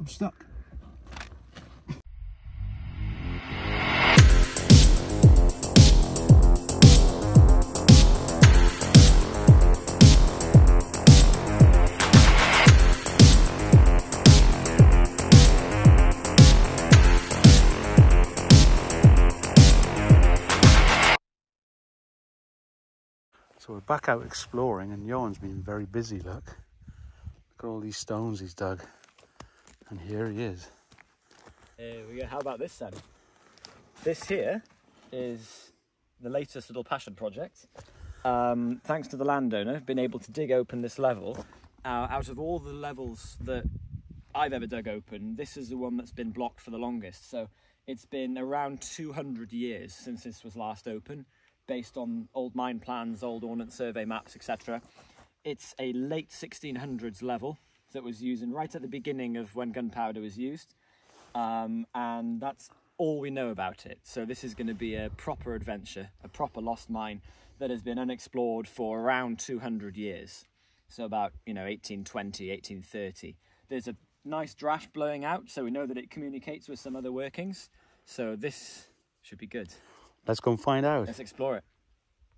I'm stuck. So we're back out exploring and Ioan's been very busy, look. Look at all these stones he's dug. And here he is. Here we go. How about this then? This here is the latest little passion project. Um, thanks to the landowner, been able to dig open this level. Uh, out of all the levels that I've ever dug open, this is the one that's been blocked for the longest. So it's been around 200 years since this was last open, based on old mine plans, old ordnance survey maps, etc. It's a late 1600s level that was used in right at the beginning of when gunpowder was used, um, and that's all we know about it. So this is going to be a proper adventure, a proper lost mine that has been unexplored for around 200 years. So about you know 1820, 1830. There's a nice draft blowing out, so we know that it communicates with some other workings. So this should be good. Let's go and find out. Let's explore it.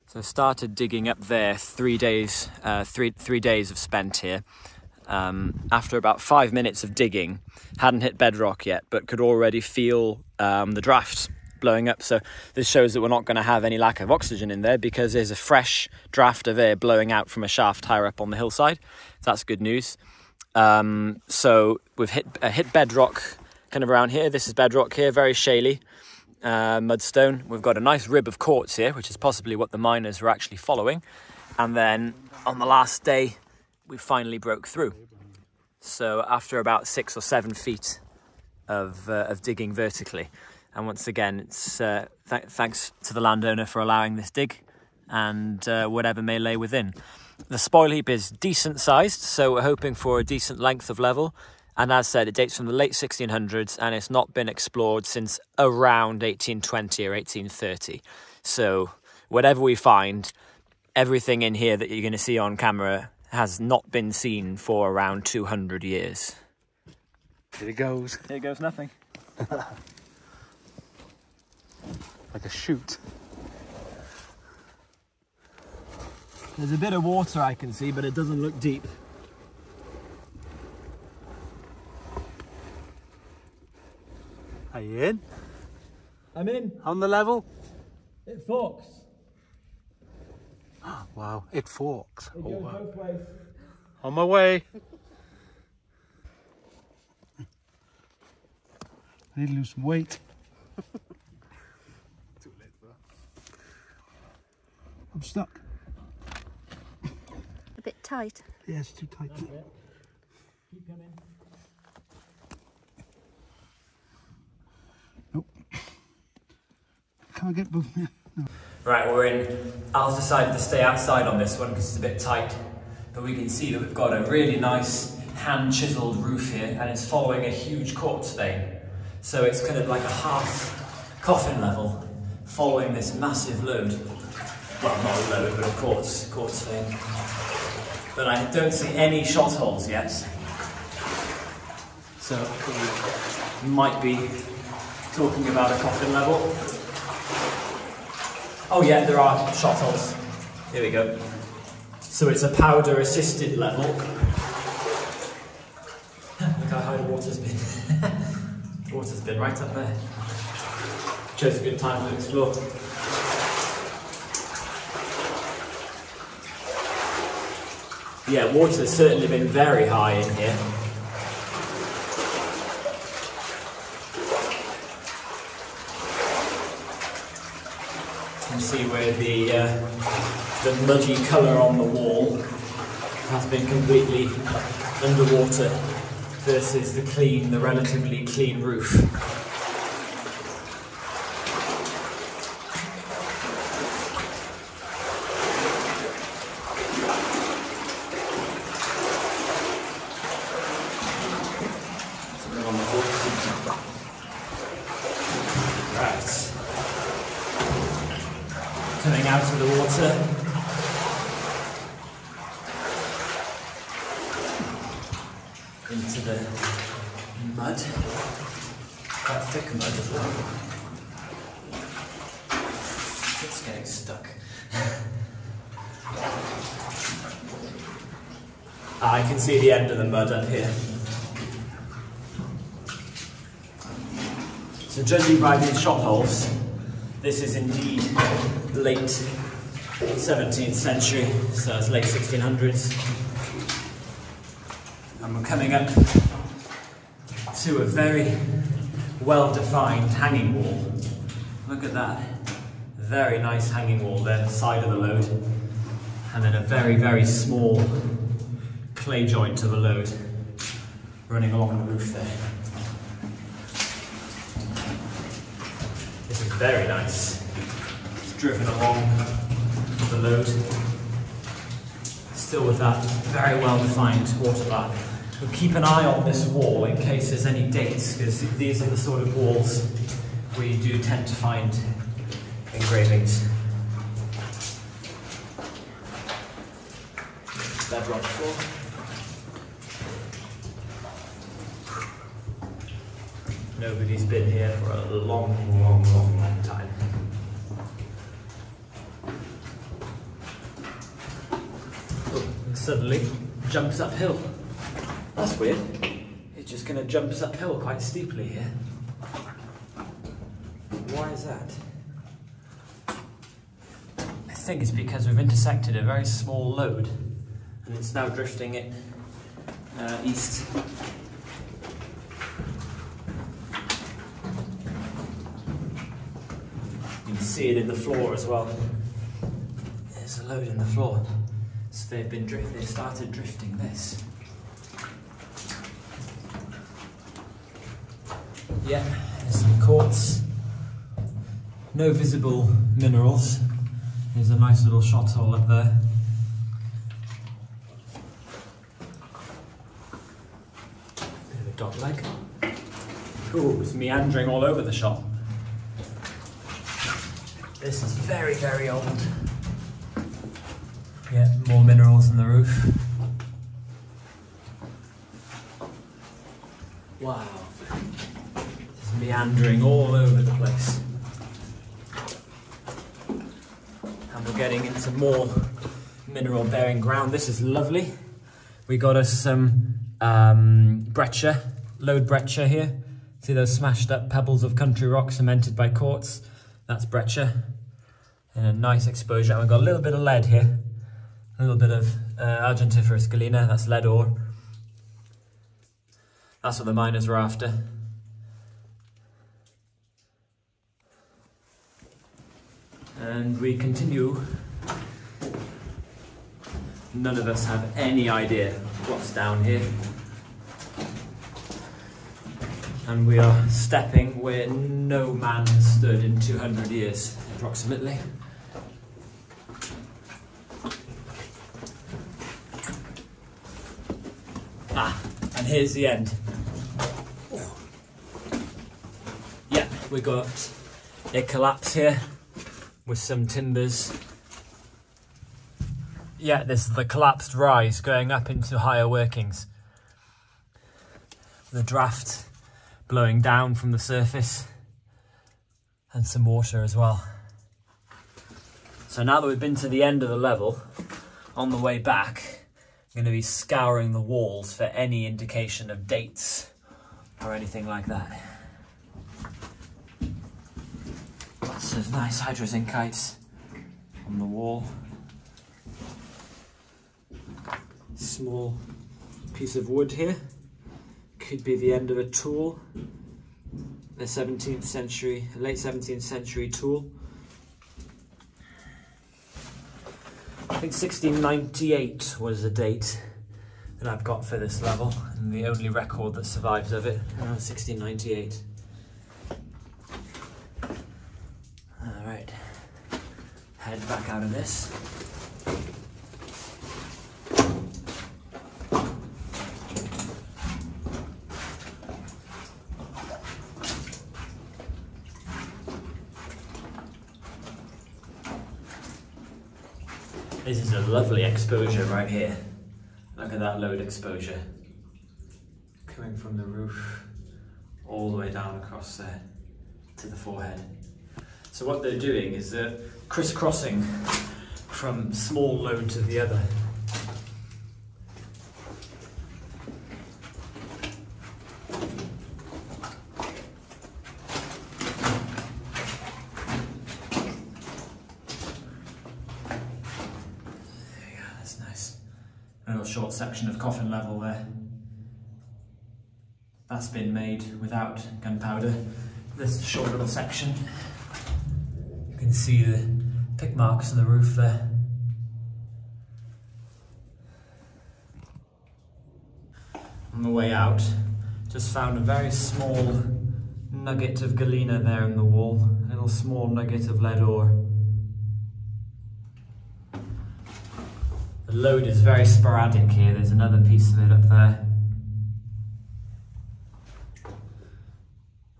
So I started digging up there three days, uh, three three days of spent here. Um, after about five minutes of digging, hadn't hit bedrock yet, but could already feel um, the draft blowing up. So this shows that we're not going to have any lack of oxygen in there because there's a fresh draft of air blowing out from a shaft higher up on the hillside. So that's good news. Um, so we've hit uh, hit bedrock kind of around here. This is bedrock here, very shaly uh, mudstone. We've got a nice rib of quartz here, which is possibly what the miners were actually following. And then on the last day, we finally broke through. So after about six or seven feet of, uh, of digging vertically, and once again, it's uh, th- thanks to the landowner for allowing this dig and uh, whatever may lay within. The spoil heap is decent sized, so we're hoping for a decent length of level. And as said, it dates from the late 1600s and it's not been explored since around 1820 or 1830. So, whatever we find, everything in here that you're going to see on camera has not been seen for around 200 years. Here it goes. Here goes nothing. Like a chute. There's a bit of water I can see, but it doesn't look deep. Are you in? I'm in. On the level? It forks. Wow, it forks. It Oh, goes wow. both ways. On my way. I need to lose some weight. Too late for that. I'm stuck. A bit tight. Yeah, it's too tight. Keep coming. Nope. Can't get both. No. Right, we're in. Al's decided to stay outside on this one because it's a bit tight. But we can see that we've got a really nice hand chiseled roof here and it's following a huge quartz vein. So it's kind of like a half coffin level following this massive lode. Well, not a lode, but a quartz, quartz vein. But I don't see any shot holes yet. So we might be talking about a coffin level. Oh yeah, there are shot holes. Here we go. So it's a powder assisted level. Look how high the water's been. the water's been right up there. Chose a good time to explore. Yeah, water's certainly been very high in here. See where the uh, the muddy colour on the wall has been completely underwater versus the clean, the relatively clean roof. Something on the wall. Right coming out of the water. Into the mud. Quite thick mud as well. It's getting stuck. I can see the end of the mud up here. So judging by these shot holes, this is indeed late 17th century, so it's late 1600s. And we're coming up to a very well-defined hanging wall. Look at that. Very nice hanging wall there, side of the lode. And then a very, very small clay joint to the lode running along the roof there. This is very nice. It's driven along the lode. Still with that very well defined water bar. We'll keep an eye on this wall in case there's any dates, because these are the sort of walls you do tend to find engravings. Bedrock floor. Nobody's been here for a long, long, long, long time. Oh, suddenly jumps uphill. That's weird. It's just going to jump uphill quite steeply here. Why is that? I think it's because we've intersected a very small lode and it's now drifting it uh, east see it in the floor as well. There's a lode in the floor. So they've been drift they started drifting this. Yeah, there's some quartz. No visible minerals. There's a nice little shot hole up there. Bit of a dog leg. Ooh, it's meandering all over the shop. This is very, very old. Yeah, more minerals in the roof. Wow. It's meandering all over the place. And we're getting into more mineral bearing ground. This is lovely. We got us some um, breccia, lode breccia here. See those smashed up pebbles of country rock cemented by quartz? That's breccia and a nice exposure. And we've got a little bit of lead here, a little bit of uh, argentiferous galena, that's lead ore. That's what the miners were after. And we continue. None of us have any idea what's down here. And we are stepping where no man has stood in 200 years, approximately. Ah, and here's the end. Yeah, we got a collapse here with some timbers. Yeah, this is the collapsed rise going up into higher workings. The draft blowing down from the surface and some water as well. So now that we've been to the end of the level, on the way back, I'm going to be scouring the walls for any indication of dates or anything like that. Lots of nice hydrozincites on the wall. Small piece of wood here. Could be the end of a tool. A 17th century, late 17th century tool. I think 1698 was the date that I've got for this level, and the only record that survives of it, uh, around 1698. Alright, head back out of this. This is a lovely exposure right here. Look at that lode exposure. Coming from the roof all the way down across there to the forehead. So what they're doing is they're crisscrossing from small lode to the other. that's nice. A little short section of coffin level there. That's been made without gunpowder. This short little section, you can see the pick marks on the roof there. On the way out, just found a very small nugget of galena there in the wall, a little small nugget of lead ore. The lode is very sporadic here, there's another piece of it up there.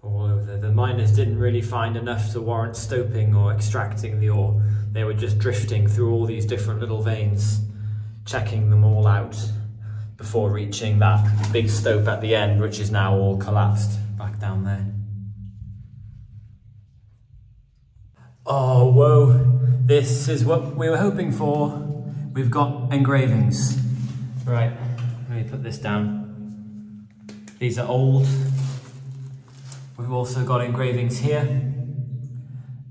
All over there. The miners didn't really find enough to warrant stoping or extracting the ore. They were just drifting through all these different little veins, checking them all out before reaching that big stope at the end, which is now all collapsed back down there. Oh, whoa. This is what we were hoping for. We've got engravings. Right, let me put this down. These are old. We've also got engravings here.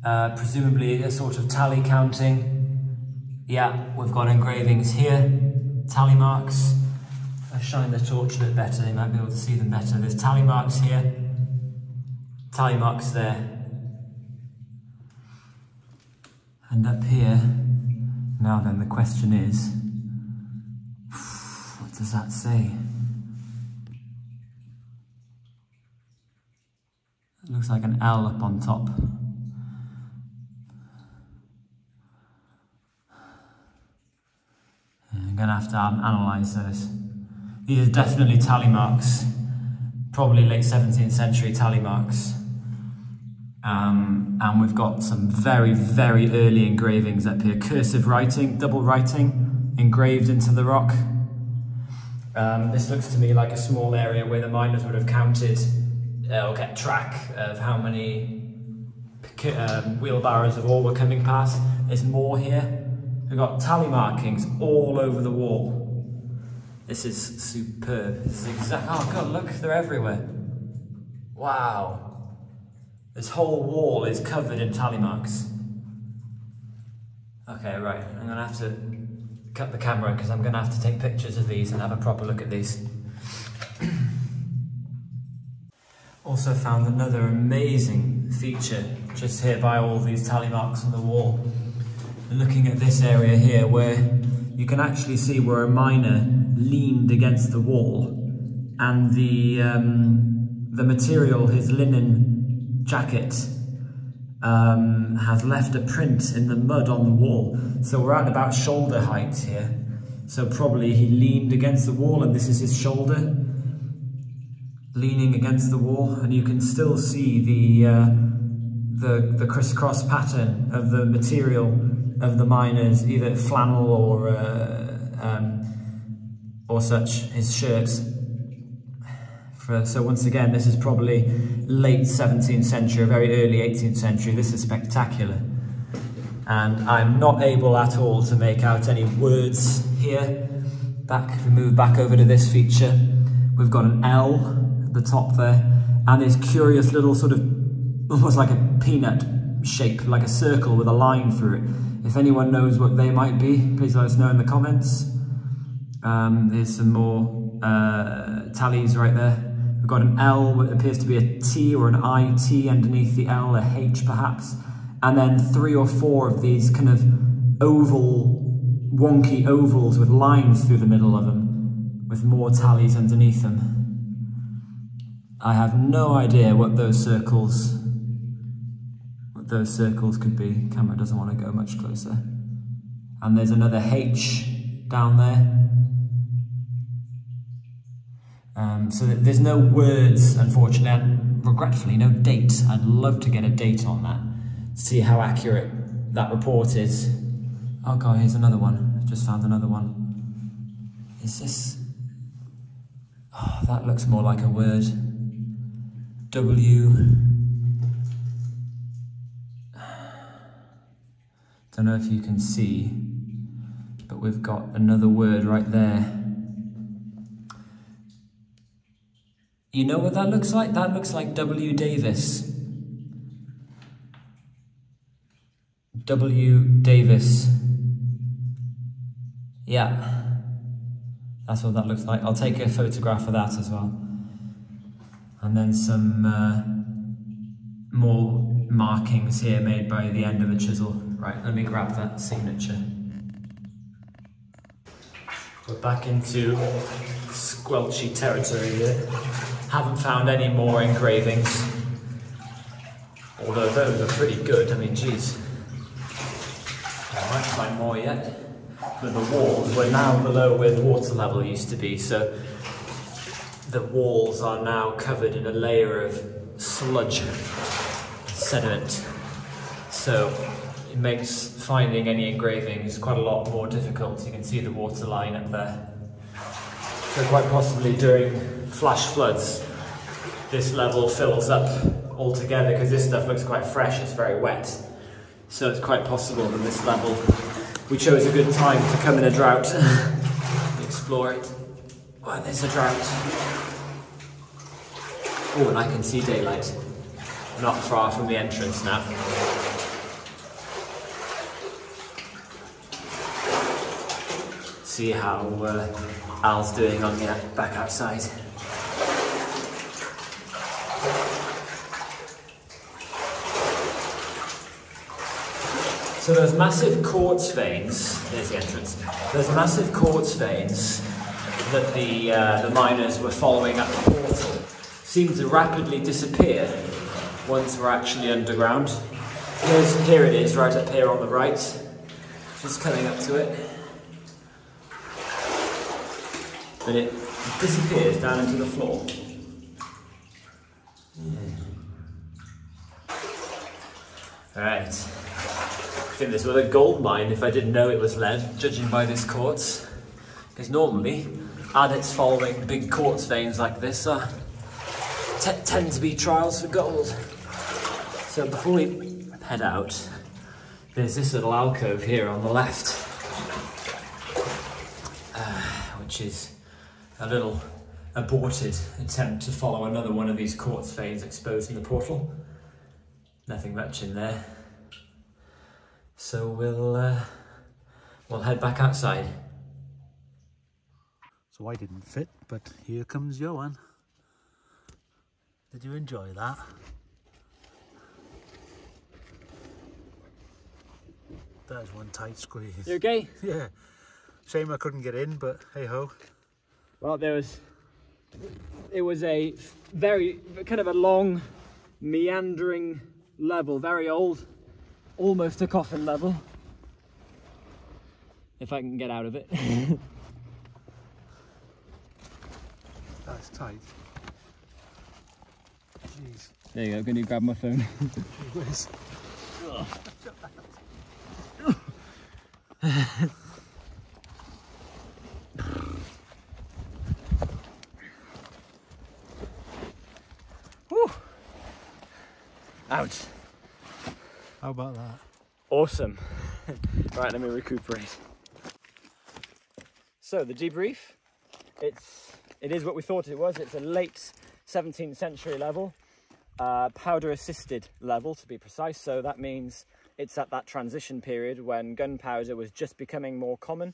Uh, presumably a sort of tally counting. Yeah, we've got engravings here. Tally marks. I shine the torch a bit better, you might be able to see them better. There's tally marks here. Tally marks there. And up here, now then, the question is, what does that say? It looks like an L up on top. I'm gonna have to um, analyse those. These are definitely tally marks, probably late 17th century tally marks. Um, and we've got some very, very early engravings up here. Cursive writing, double writing, engraved into the rock. Um, this looks to me like a small area where the miners would have counted uh, or kept track of how many um, wheelbarrows of ore were coming past. There's more here. We've got tally markings all over the wall. This is superb. This is exact. Oh god, look, they're everywhere. Wow. This whole wall is covered in tally marks. Okay, right, I'm gonna have to cut the camera because I'm gonna have to take pictures of these and have a proper look at these. also found another amazing feature just here by all these tally marks on the wall. looking at this area here where you can actually see where a miner leaned against the wall and the, um, the material, his linen jacket um, has left a print in the mud on the wall. So we're at about shoulder height here. So probably he leaned against the wall and this is his shoulder leaning against the wall and you can still see the, uh, the, the crisscross pattern of the material of the miners, either flannel or, uh, um, or such, his shirts. For, so once again, this is probably late 17th century, very early 18th century. This is spectacular. And I'm not able at all to make out any words here. Back, if we move back over to this feature. We've got an L at the top there, and this curious little sort of, almost like a peanut shape, like a circle with a line through it. If anyone knows what they might be, please let us know in the comments. Um, there's some more uh, tallies right there. We've got an L, what appears to be a T or an IT underneath the L, a H perhaps, and then three or four of these kind of oval, wonky ovals with lines through the middle of them, with more tallies underneath them. I have no idea what those circles, what those circles could be. Camera doesn't want to go much closer. And there's another H down there. Um, so there's no words, unfortunately, and regretfully, no date. I'd love to get a date on that, see how accurate that report is. Oh god, here's another one. I just found another one. Is this... Oh, that looks more like a word. W. Don't know if you can see, but we've got another word right there. You know what that looks like? That looks like W. Davis. W. Davis. Yeah, that's what that looks like. I'll take a photograph of that as well. And then some uh, more markings here made by the end of a chisel. Right, let me grab that signature. We're back into squelchy territory here. Haven't found any more engravings. Although those are pretty good. I mean, geez. I might find more yet. But the walls, we're now below where the water level used to be, so the walls are now covered in a layer of sludge, sediment. So it makes finding any engravings quite a lot more difficult. You can see the water line up there. So quite possibly during flash floods, this level fills up altogether because this stuff looks quite fresh, it's very wet. So it's quite possible that this level, we chose a good time to come in a drought, and explore it. Oh, there's a drought. Oh, and I can see daylight. Not far from the entrance now. See how uh, Al's doing on the back outside. So those massive quartz veins, there's the entrance, those massive quartz veins that the, uh, the miners were following up the portal seem to rapidly disappear once we're actually underground. Here's, here it is, right up here on the right, just coming up to it. But it disappears down into the floor. Alright. I think this was a gold mine if I didn't know it was lead, judging by this quartz. Because normally, adits following big quartz veins like this are, tend to be trials for gold. So before we head out, there's this little alcove here on the left, uh, which is a little aborted attempt to follow another one of these quartz veins exposed in the portal. Nothing much in there. So we'll uh, we'll head back outside. So I didn't fit, but here comes Ioan. Did you enjoy that? There's one tight squeeze. You okay? Yeah. Shame I couldn't get in, but hey ho. Well, there was, it was a very, kind of a long, meandering level, very old, almost a coffin level. If I can get out of it. That's tight. Jeez. There you go, can you grab my phone? Ouch. How about that? Awesome. right, let me recuperate. So the debrief, it's it is what we thought it was. It's a late 17th century level, uh, powder assisted level to be precise. So that means it's at that transition period when gunpowder was just becoming more common,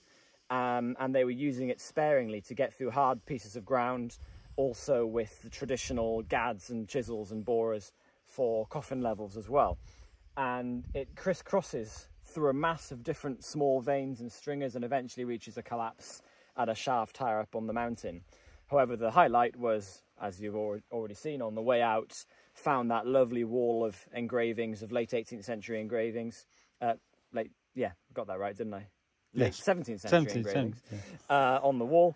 um, and they were using it sparingly to get through hard pieces of ground, also with the traditional gads and chisels and borers for coffin levels as well. And it crisscrosses through a mass of different small veins and stringers and eventually reaches a collapse at a shaft higher up on the mountain. However, the highlight was, as you've already seen on the way out, found that lovely wall of engravings of late 18th century engravings. Uh, late, yeah, got that right, didn't I? Late yes. 17th century 17th engravings yeah. uh, on the wall.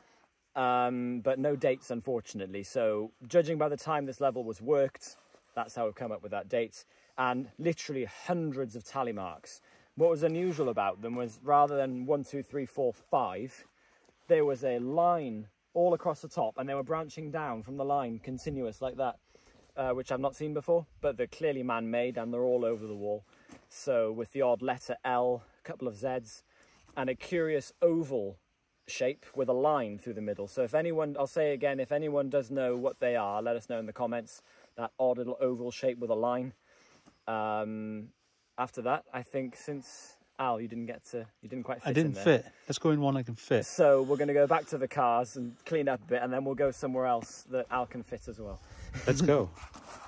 Um, but no dates, unfortunately. So, judging by the time this level was worked, that's how we've come up with that date. And literally hundreds of tally marks. What was unusual about them was rather than one, two, three, four, five, there was a line all across the top and they were branching down from the line continuous like that. uh, which I've not seen before, but they're clearly man-made and they're all over the wall. So with the odd letter L, a couple of Zs, and a curious oval shape with a line through the middle. So if anyone, I'll say again, if anyone does know what they are, let us know in the comments. That odd little oval shape with a line. Um, after that, I think since Al, you didn't get to, you didn't quite fit I didn't fit. Let's go in one I can fit. So we're going to go back to the cars and clean up a bit, and then we'll go somewhere else that Al can fit as well. Let's go.